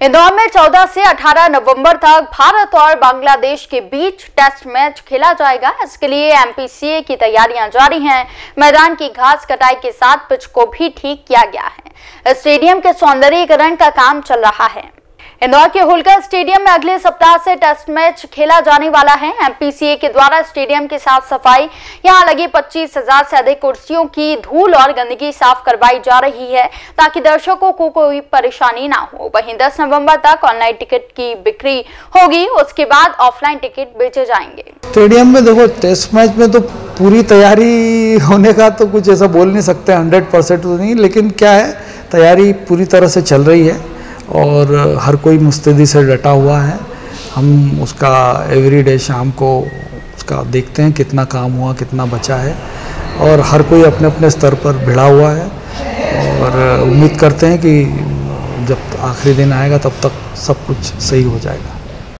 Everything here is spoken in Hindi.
इंदौर में 14 से 18 नवंबर तक भारत और बांग्लादेश के बीच टेस्ट मैच खेला जाएगा। इसके लिए एमपीसीए की तैयारियाँ जारी हैं। मैदान की घास कटाई के साथ पिच को भी ठीक किया गया है। स्टेडियम के सौंदर्यीकरण का काम चल रहा है। इंदौर के होलकर स्टेडियम में अगले सप्ताह से टेस्ट मैच खेला जाने वाला है। एमपीसीए के द्वारा स्टेडियम की साफ़ सफ़ाई, यहाँ लगी पच्चीस हज़ार से अधिक कुर्सियों की धूल और गंदगी साफ़ करवाई जा रही है, ताकि दर्शकों को कोई परेशानी ना हो। वहीं 10 नवंबर तक ऑनलाइन टिकट की बिक्री होगी, उसके बाद ऑफलाइन टिकट बेचे जाएँगे। स्टेडियम में देखो, टेस्ट मैच में तो पूरी तैयारी होने का तो कुछ ऐसा बोल नहीं सकते, हंड्रेड तो नहीं, लेकिन क्या है, तैयारी पूरी तरह से चल रही है। और हर कोई मुस्तैदी से डटा हुआ है। हम उसका एवरी डे शाम को उसका देखते हैं कितना काम हुआ, कितना बचा है। और हर कोई अपने अपने स्तर पर भिड़ा हुआ है। और उम्मीद करते हैं कि जब आखिरी दिन आएगा तब तक सब कुछ सही हो जाएगा।